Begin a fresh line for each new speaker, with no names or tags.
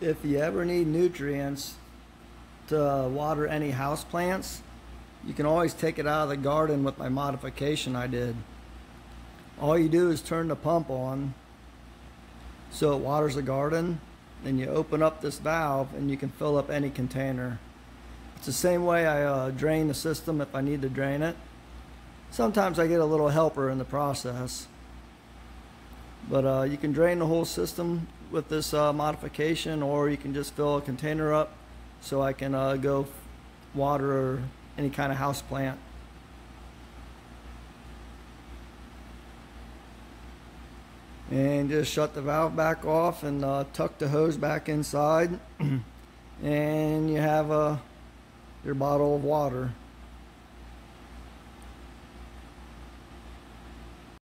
if you ever need nutrients to water any house plants, you can always take it out of the Gardyn with my modification I did. All you do is turn the pump on so it waters the Gardyn. Then you open up this valve and you can fill up any container. It's the same way I uh, drain the system if I need to drain it. Sometimes I get a little helper in the process. But uh, you can drain the whole system with this uh, modification or you can just fill a container up so I can uh, go water any kind of house plant. And just shut the valve back off and uh, tuck the hose back inside. and you have uh, your bottle of water.